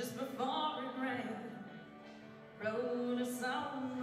just before it rained, wrote a song.